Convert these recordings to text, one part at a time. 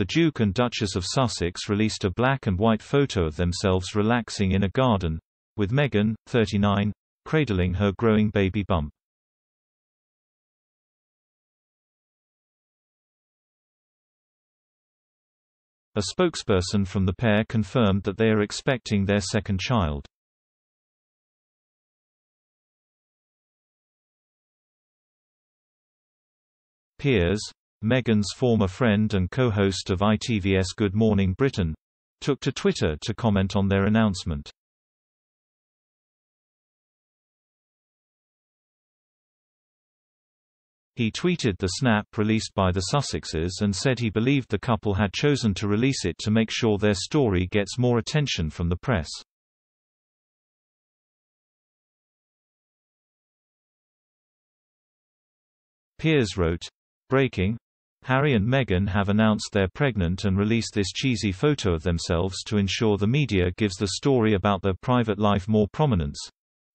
The Duke and Duchess of Sussex released a black and white photo of themselves relaxing in a garden, with Meghan, 39, cradling her growing baby bump. A spokesperson from the pair confirmed that they are expecting their second child. Piers, Meghan's former friend and co-host of ITV's Good Morning Britain, took to Twitter to comment on their announcement. He tweeted the snap released by the Sussexes and said he believed the couple had chosen to release it to make sure their story gets more attention from the press. Piers wrote, Breaking. Harry and Meghan have announced they're pregnant and released this cheesy photo of themselves to ensure the media gives the story about their private life more prominence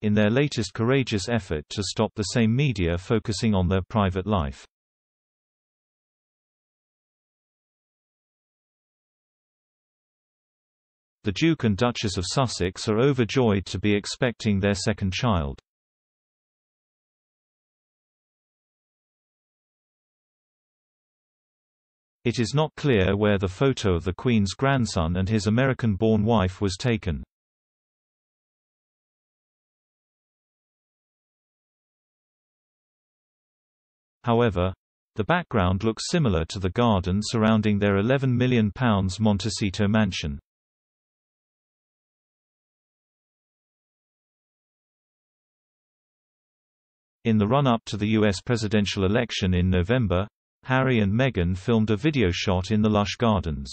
in their latest courageous effort to stop the same media focusing on their private life. The Duke and Duchess of Sussex are overjoyed to be expecting their second child. It is not clear where the photo of the Queen's grandson and his American-born wife was taken. However, the background looks similar to the garden surrounding their £11 million Montecito mansion. In the run-up to the U.S. presidential election in November, Harry and Meghan filmed a video shot in the lush gardens.